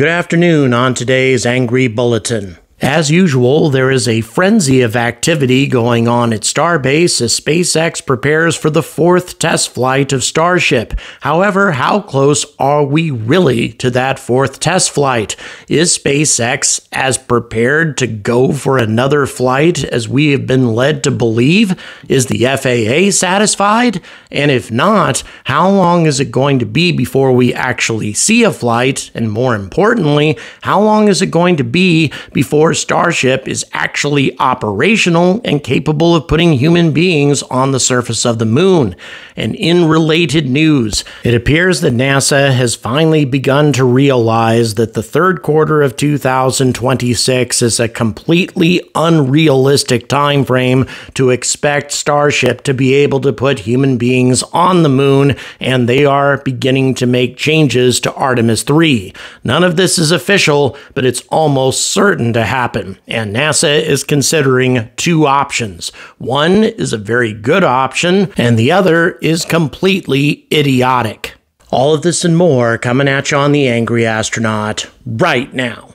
Good afternoon on today's Angry Bulletin. As usual, there is a frenzy of activity going on at Starbase as SpaceX prepares for the fourth test flight of Starship. However, how close are we really to that fourth test flight? Is SpaceX as prepared to go for another flight as we have been led to believe? Is the FAA satisfied? And if not, how long is it going to be before we actually see a flight? And more importantly, how long is it going to be before Starship is actually operational and capable of putting human beings on the surface of the moon. And in related news, it appears that NASA has finally begun to realize that the third quarter of 2026 is a completely unrealistic time frame to expect Starship to be able to put human beings on the moon, and they are beginning to make changes to Artemis 3. None of this is official, but it's almost certain to happen happen, and NASA is considering two options. One is a very good option, and the other is completely idiotic. All of this and more coming at you on The Angry Astronaut right now.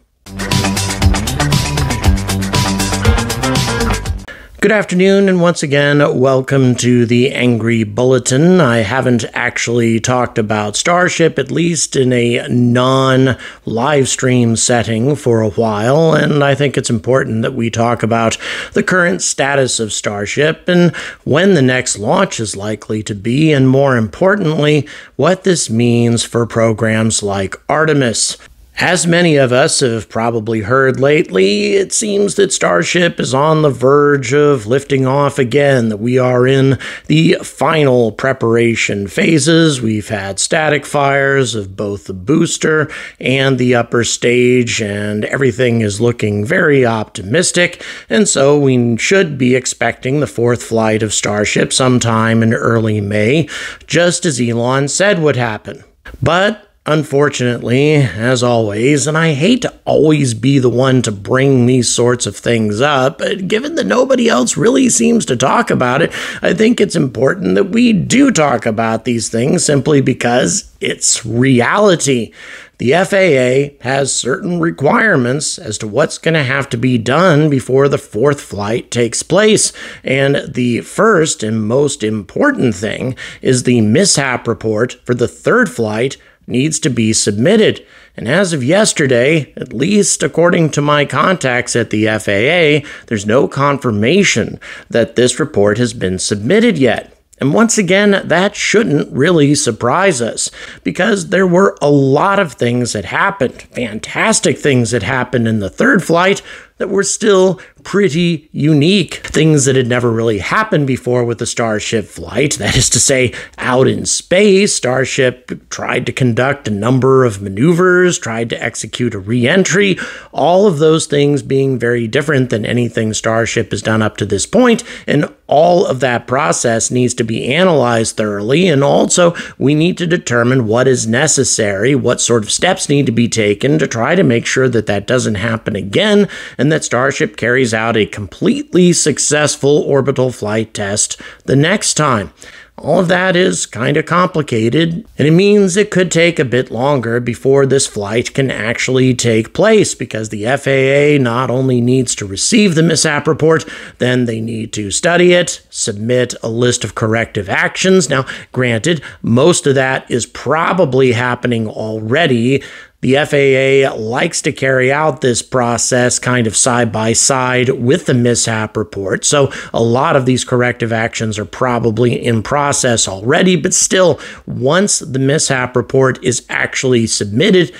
Good afternoon, and once again, welcome to the Angry Bulletin. I haven't actually talked about Starship, at least in a non live stream setting, for a while, and I think it's important that we talk about the current status of Starship and when the next launch is likely to be, and more importantly, what this means for programs like Artemis. As many of us have probably heard lately, it seems that Starship is on the verge of lifting off again, that we are in the final preparation phases. We've had static fires of both the booster and the upper stage, and everything is looking very optimistic. And so we should be expecting the fourth flight of Starship sometime in early May, just as Elon said would happen. But Unfortunately, as always, and I hate to always be the one to bring these sorts of things up, but given that nobody else really seems to talk about it, I think it's important that we do talk about these things simply because it's reality. The FAA has certain requirements as to what's going to have to be done before the fourth flight takes place. And the first and most important thing is the mishap report for the third flight needs to be submitted. And as of yesterday, at least according to my contacts at the FAA, there's no confirmation that this report has been submitted yet. And once again, that shouldn't really surprise us because there were a lot of things that happened, fantastic things that happened in the third flight that were still pretty unique. Things that had never really happened before with the Starship flight. That is to say, out in space, Starship tried to conduct a number of maneuvers, tried to execute a re entry, all of those things being very different than anything Starship has done up to this point, and all of that process needs to be analyzed thoroughly, and also we need to determine what is necessary, what sort of steps need to be taken to try to make sure that that doesn't happen again, and that Starship carries out a completely successful orbital flight test the next time. All of that is kind of complicated, and it means it could take a bit longer before this flight can actually take place because the FAA not only needs to receive the mishap report, then they need to study it, submit a list of corrective actions. Now, granted, most of that is probably happening already. The FAA likes to carry out this process kind of side by side with the mishap report. So a lot of these corrective actions are probably in process already, but still, once the mishap report is actually submitted,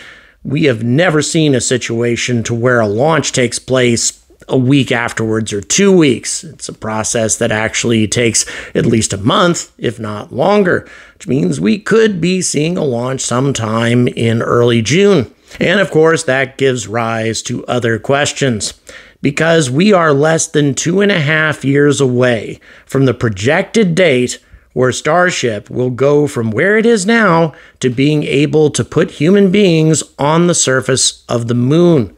we have never seen a situation to where a launch takes place a week afterwards or two weeks. It's a process that actually takes at least a month, if not longer, which means we could be seeing a launch sometime in early June. And of course, that gives rise to other questions. Because we are less than two and a half years away from the projected date where Starship will go from where it is now to being able to put human beings on the surface of the moon.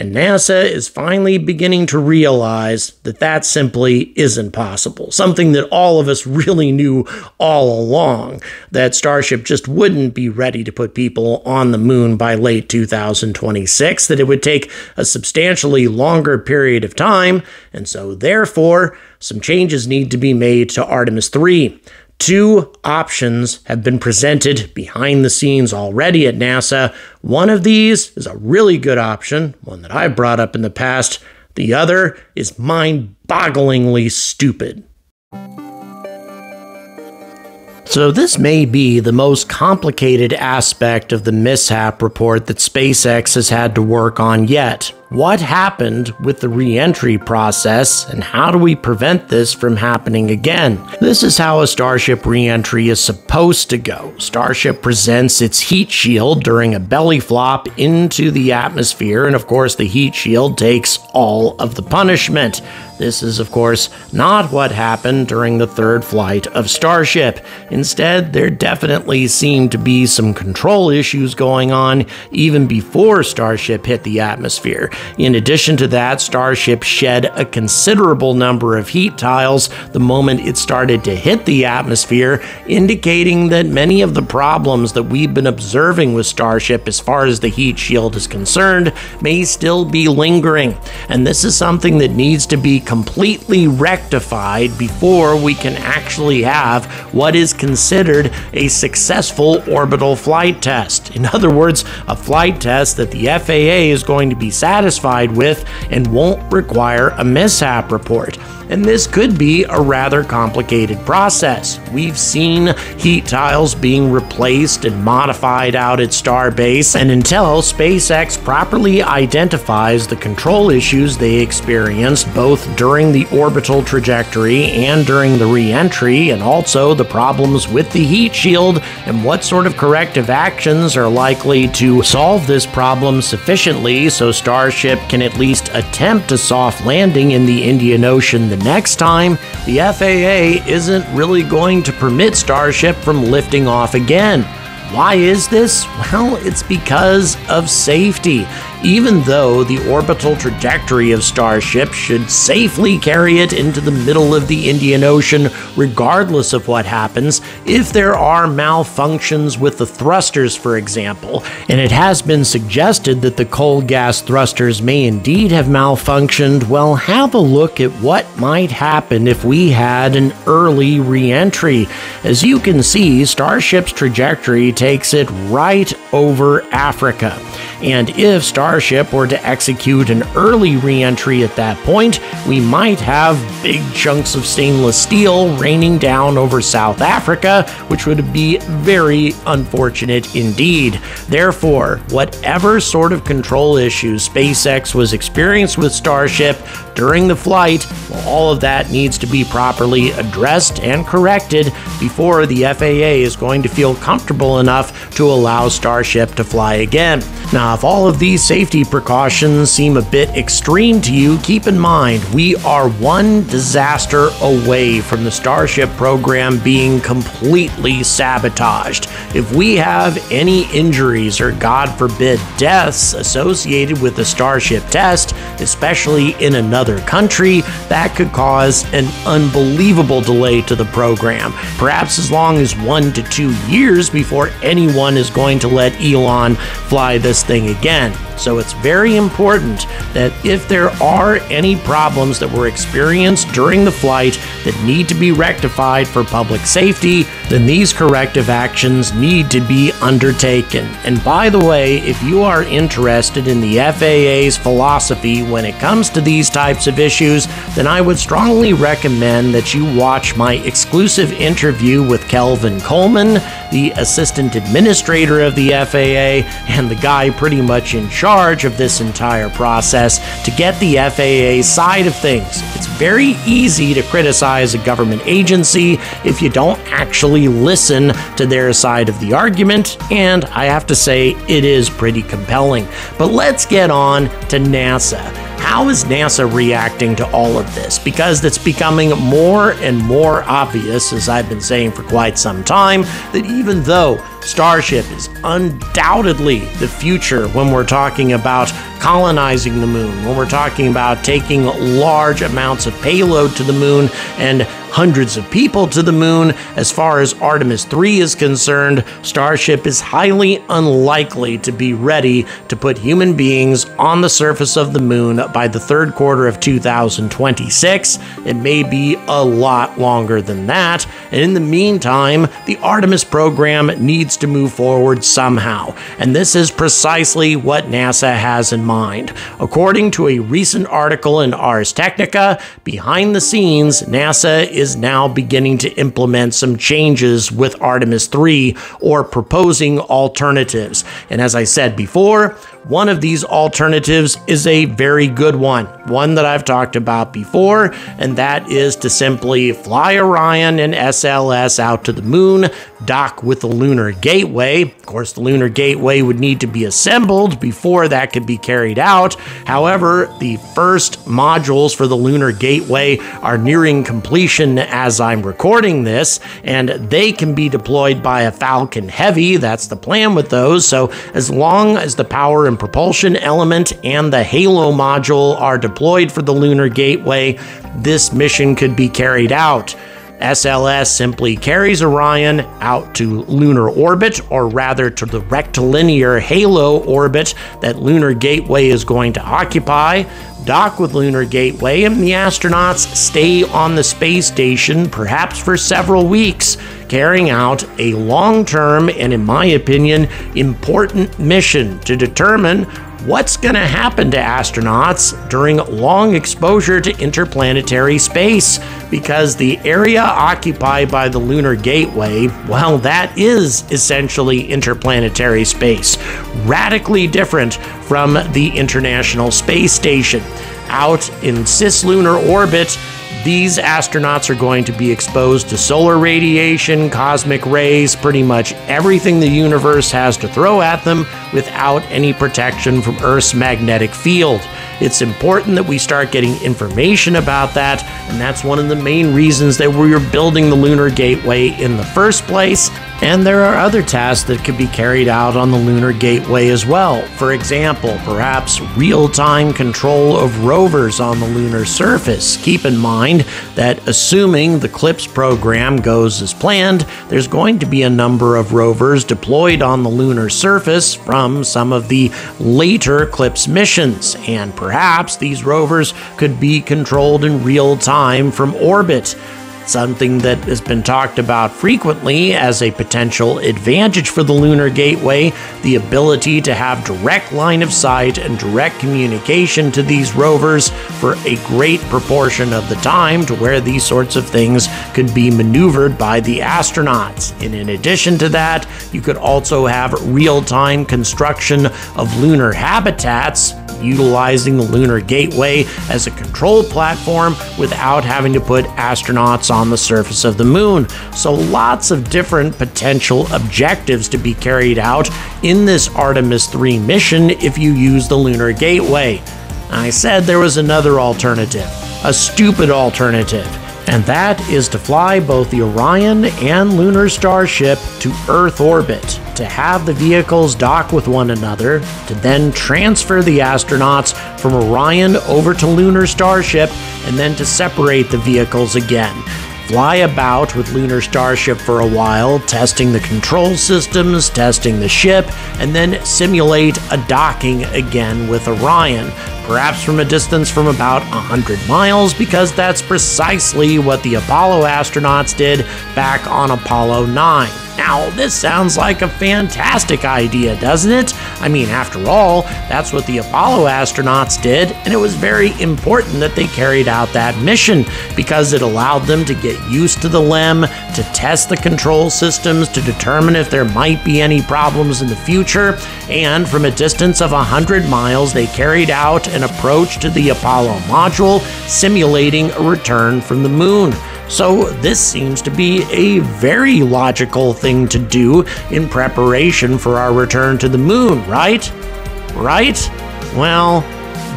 And NASA is finally beginning to realize that that simply isn't possible. Something that all of us really knew all along that Starship just wouldn't be ready to put people on the moon by late 2026, that it would take a substantially longer period of time, and so therefore, some changes need to be made to Artemis 3. Two options have been presented behind the scenes already at NASA. One of these is a really good option, one that I've brought up in the past. The other is mind bogglingly stupid. So, this may be the most complicated aspect of the mishap report that SpaceX has had to work on yet. What happened with the reentry process, and how do we prevent this from happening again? This is how a Starship reentry is supposed to go. Starship presents its heat shield during a belly flop into the atmosphere, and of course, the heat shield takes all of the punishment. This is, of course, not what happened during the third flight of Starship. Instead, there definitely seemed to be some control issues going on even before Starship hit the atmosphere. In addition to that, Starship shed a considerable number of heat tiles the moment it started to hit the atmosphere, indicating that many of the problems that we've been observing with Starship as far as the heat shield is concerned may still be lingering. And this is something that needs to be completely rectified before we can actually have what is considered a successful orbital flight test. In other words, a flight test that the FAA is going to be satisfied with and won't require a mishap report and this could be a rather complicated process. We've seen heat tiles being replaced and modified out at Starbase, and until SpaceX properly identifies the control issues they experienced both during the orbital trajectory and during the reentry, and also the problems with the heat shield and what sort of corrective actions are likely to solve this problem sufficiently so Starship can at least attempt a soft landing in the Indian Ocean the next time, the FAA isn't really going to permit Starship from lifting off again. Why is this? Well, it's because of safety even though the orbital trajectory of Starship should safely carry it into the middle of the Indian Ocean, regardless of what happens, if there are malfunctions with the thrusters, for example, and it has been suggested that the cold gas thrusters may indeed have malfunctioned, well, have a look at what might happen if we had an early reentry. As you can see, Starship's trajectory takes it right over Africa. And if Starship were to execute an early reentry at that point, we might have big chunks of stainless steel raining down over South Africa, which would be very unfortunate indeed. Therefore, whatever sort of control issues SpaceX was experienced with Starship during the flight, well, all of that needs to be properly addressed and corrected before the FAA is going to feel comfortable enough to allow Starship to fly again. Now, if all of these safety precautions seem a bit extreme to you, keep in mind we are one disaster away from the Starship program being completely sabotaged. If we have any injuries or, God forbid, deaths associated with the Starship test, especially in another country, that could cause an unbelievable delay to the program, perhaps as long as one to two years before anyone is going to let Elon fly this thing again. So it's very important that if there are any problems that were experienced during the flight that need to be rectified for public safety, then these corrective actions need to be undertaken. And by the way, if you are interested in the FAA's philosophy when it comes to these types of issues, then I would strongly recommend that you watch my exclusive interview with Kelvin Coleman, the assistant administrator of the FAA, and the guy pretty much in charge charge of this entire process to get the FAA side of things. It's very easy to criticize a government agency if you don't actually listen to their side of the argument, and I have to say, it is pretty compelling. But let's get on to NASA. How is NASA reacting to all of this? Because it's becoming more and more obvious, as I've been saying for quite some time, that even though Starship is undoubtedly the future when we're talking about colonizing the moon, when we're talking about taking large amounts of payload to the moon and hundreds of people to the moon. As far as Artemis 3 is concerned, Starship is highly unlikely to be ready to put human beings on the surface of the moon by the third quarter of 2026. It may be a lot longer than that. And in the meantime, the Artemis program needs to move forward somehow. And this is precisely what NASA has in mind. According to a recent article in Ars Technica, behind the scenes, NASA is now beginning to implement some changes with Artemis 3 or proposing alternatives. And as I said before, one of these alternatives is a very good one, one that I've talked about before, and that is to simply fly Orion and SLS out to the moon, dock with the Lunar Gateway. Of course, the Lunar Gateway would need to be assembled before that could be carried out. However, the first modules for the Lunar Gateway are nearing completion as I'm recording this, and they can be deployed by a Falcon Heavy. That's the plan with those. So, as long as the power and propulsion element and the Halo module are deployed for the Lunar Gateway, this mission could be carried out. SLS simply carries Orion out to lunar orbit, or rather to the rectilinear halo orbit that Lunar Gateway is going to occupy, dock with Lunar Gateway, and the astronauts stay on the space station perhaps for several weeks, carrying out a long term and, in my opinion, important mission to determine what's going to happen to astronauts during long exposure to interplanetary space because the area occupied by the Lunar Gateway, well, that is essentially interplanetary space, radically different from the International Space Station. Out in cislunar orbit, these astronauts are going to be exposed to solar radiation, cosmic rays, pretty much everything the universe has to throw at them without any protection from Earth's magnetic field. It's important that we start getting information about that, and that's one of the main reasons that we are building the Lunar Gateway in the first place. And there are other tasks that could be carried out on the Lunar Gateway as well. For example, perhaps real time control of rovers on the lunar surface. Keep in mind that assuming the CLPS program goes as planned, there's going to be a number of rovers deployed on the lunar surface from some of the later CLPS missions, and perhaps these rovers could be controlled in real time from orbit something that has been talked about frequently as a potential advantage for the Lunar Gateway the ability to have direct line of sight and direct communication to these rovers for a great proportion of the time to where these sorts of things could be maneuvered by the astronauts. And in addition to that, you could also have real time construction of lunar habitats utilizing the Lunar Gateway as a control platform without having to put astronauts on the surface of the moon. So, lots of different potential objectives to be carried out in this Artemis 3 mission if you use the Lunar Gateway. I said there was another alternative, a stupid alternative and that is to fly both the Orion and Lunar Starship to Earth orbit, to have the vehicles dock with one another, to then transfer the astronauts from Orion over to Lunar Starship, and then to separate the vehicles again fly about with Lunar Starship for a while, testing the control systems, testing the ship, and then simulate a docking again with Orion, perhaps from a distance from about 100 miles, because that's precisely what the Apollo astronauts did back on Apollo 9. Now, this sounds like a fantastic idea, doesn't it? I mean, after all, that's what the Apollo astronauts did, and it was very important that they carried out that mission because it allowed them to get used to the LEM, to test the control systems, to determine if there might be any problems in the future, and from a distance of 100 miles, they carried out an approach to the Apollo module, simulating a return from the moon. So, this seems to be a very logical thing to do in preparation for our return to the moon, right? Right? Well,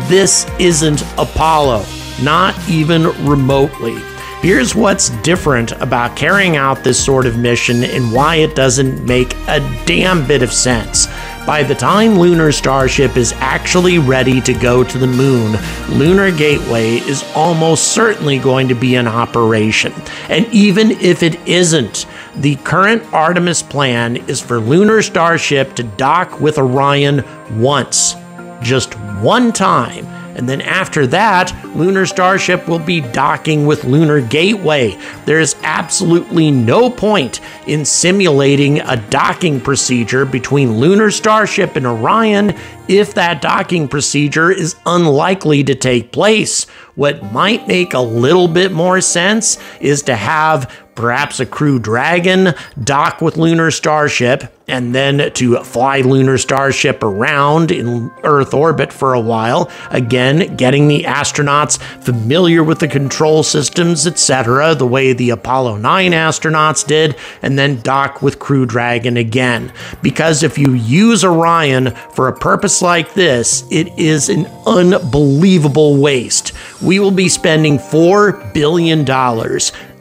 this isn't Apollo, not even remotely. Here's what's different about carrying out this sort of mission and why it doesn't make a damn bit of sense. By the time Lunar Starship is actually ready to go to the moon, Lunar Gateway is almost certainly going to be in operation. And even if it isn't, the current Artemis plan is for Lunar Starship to dock with Orion once. Just one time and then after that, Lunar Starship will be docking with Lunar Gateway. There's absolutely no point in simulating a docking procedure between Lunar Starship and Orion if that docking procedure is unlikely to take place. What might make a little bit more sense is to have perhaps a Crew Dragon dock with Lunar Starship and then to fly Lunar Starship around in Earth orbit for a while, again, getting the astronauts familiar with the control systems, etc., the way the Apollo 9 astronauts did, and then dock with Crew Dragon again. Because if you use Orion for a purpose like this, it is an unbelievable waste. We will be spending $4 billion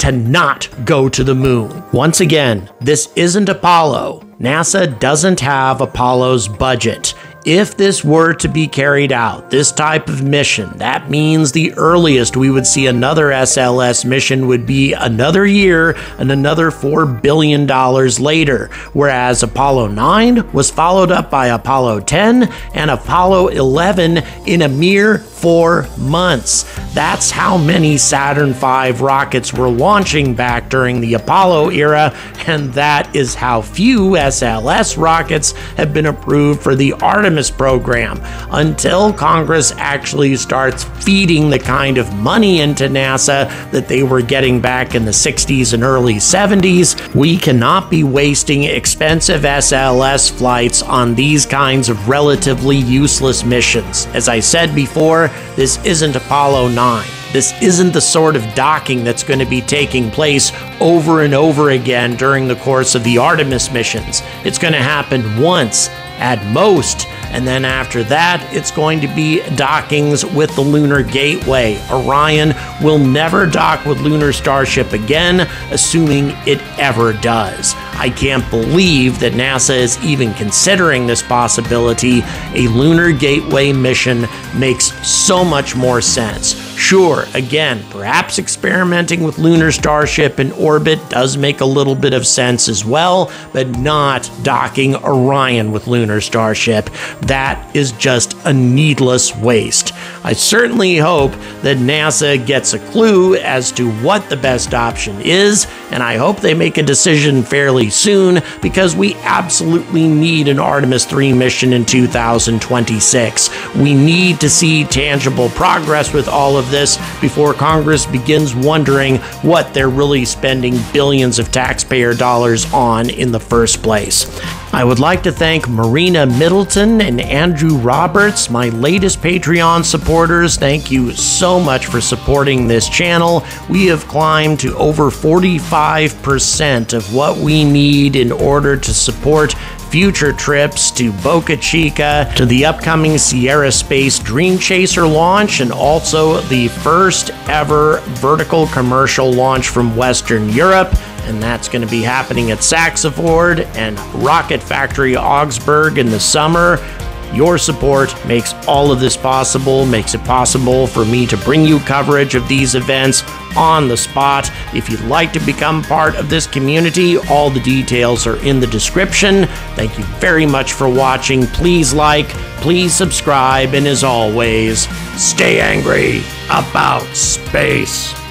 to not go to the moon. Once again, this isn't Apollo. NASA doesn't have Apollo's budget. If this were to be carried out, this type of mission, that means the earliest we would see another SLS mission would be another year and another $4 billion later, whereas Apollo 9 was followed up by Apollo 10 and Apollo 11 in a mere four months. That's how many Saturn V rockets were launching back during the Apollo era, and that is how few SLS rockets have been approved for the Artemis Artemis program until Congress actually starts feeding the kind of money into NASA that they were getting back in the 60s and early 70s. We cannot be wasting expensive SLS flights on these kinds of relatively useless missions. As I said before, this isn't Apollo 9. This isn't the sort of docking that's going to be taking place over and over again during the course of the Artemis missions. It's going to happen once at most. And then after that, it's going to be dockings with the Lunar Gateway. Orion will never dock with Lunar Starship again, assuming it ever does. I can't believe that NASA is even considering this possibility. A Lunar Gateway mission makes so much more sense. Sure, again, perhaps experimenting with Lunar Starship in orbit does make a little bit of sense as well, but not docking Orion with Lunar Starship. That is just a needless waste. I certainly hope that NASA gets a clue as to what the best option is, and I hope they make a decision fairly soon because we absolutely need an Artemis 3 mission in 2026. We need to see tangible progress with all of this before Congress begins wondering what they're really spending billions of taxpayer dollars on in the first place. I would like to thank Marina Middleton and Andrew Roberts, my latest Patreon supporters. Thank you so much for supporting this channel. We have climbed to over 45% of what we need in order to support future trips to Boca Chica, to the upcoming Sierra Space Dream Chaser launch, and also the first ever vertical commercial launch from Western Europe and that's going to be happening at SaxaVord and Rocket Factory Augsburg in the summer. Your support makes all of this possible, makes it possible for me to bring you coverage of these events on the spot. If you'd like to become part of this community, all the details are in the description. Thank you very much for watching. Please like, please subscribe, and as always, stay angry about space.